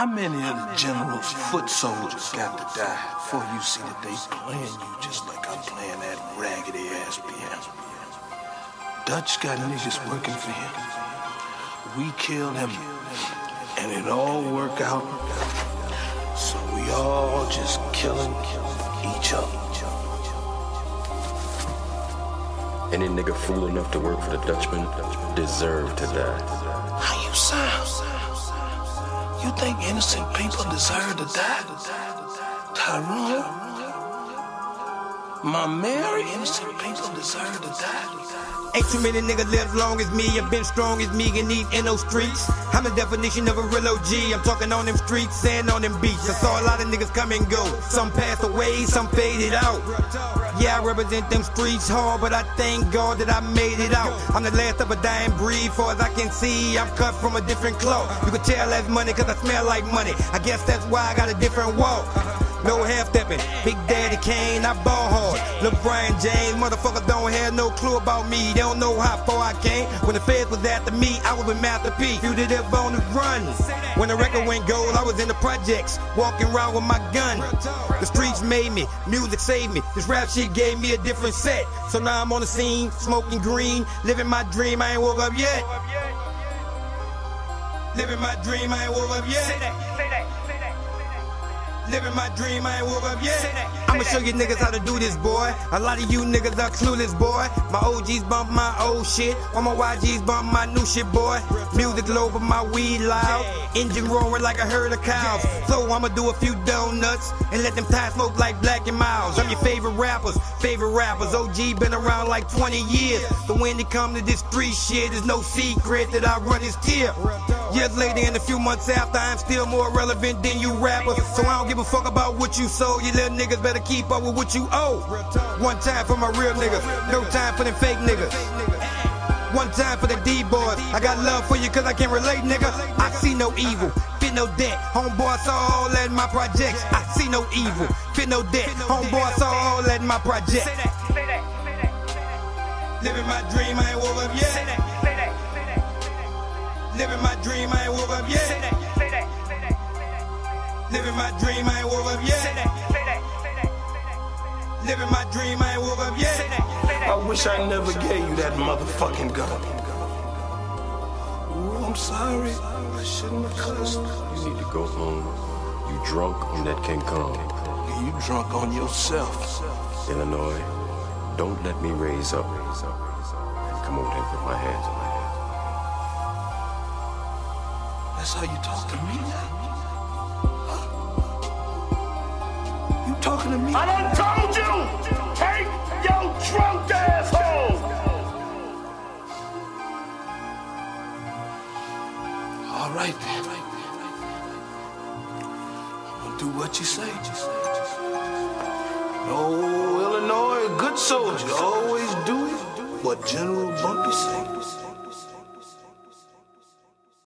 How many of the general's foot soldiers got to die before you see that they playing you just like I'm playing that raggedy ass piano? Dutch got niggas working for him. We killed him, and it all work out. So we all just killing each other. Any nigga fool enough to work for the Dutchman deserve to die. How you sound? You think innocent people deserve to die? Tyrone? My Mary, innocent people deserve to die. Ain't too many niggas live long as me. I've been strong as me and eat in those streets. I'm the definition of a real OG. I'm talking on them streets and on them beats. I saw a lot of niggas come and go. Some passed away, some faded out. Yeah, I represent them streets hard, but I thank God that I made it out. I'm the last of a dying breed, far as I can see. I'm cut from a different cloth. You can tell that's money, cause I smell like money. I guess that's why I got a different walk. No half stepping, Big Daddy Kane, I ball hard. LeBron James, motherfuckers don't have no clue about me. They don't know how far I came. When the feds was after me, I was with Master P. Fugitive on the run. When the record went gold, I was in the projects, walking around with my gun. The streets made me, music saved me. This rap shit gave me a different set. So now I'm on the scene, smoking green, living my dream. I ain't woke up yet. Living my dream, I ain't woke up yet. Living my dream, I ain't woke up yet. I'ma show you niggas how to do this, boy. A lot of you niggas are clueless, boy. My OGs bump my old shit. All my YGs bump my new shit, boy. Music low, but my weed loud. Engine roaring like a herd of cows. So I'ma do a few donuts and let them tie smoke like Black and Milds. I'm your favorite rappers, favorite rappers. OG been around like 20 years. So when it come to this street shit, there's no secret that I run this tip. Years later and a few months after, I'm still more relevant than you rappers. So I don't give a fuck about what you sold. You little niggas better keep up with what you owe. One time for my real niggas, no time for them fake niggas. One time for the D-boys. I got love for you cause I can relate, nigga. I see no evil, fit no debt. Homeboy saw all that in my projects. I see no evil, fit no debt. Homeboy saw all that in my projects. Living my dream, I ain't woke up yet. Living my dream, I ain't woke up yet. Living my dream, I ain't woke up yet. Living my dream, I ain't woke up yet. I wish I never gave you that motherfucking gun. Ooh, I'm sorry. I shouldn't have cussed. You need to go home. You drunk on that King Kong. You drunk on yourself. Illinois, don't let me raise up come over there and put my hands on my head. That's how you talk to me now? Huh? You talking to me? I done told you! Do what you say. No Illinois, good soldier, always do what General Bumpy say.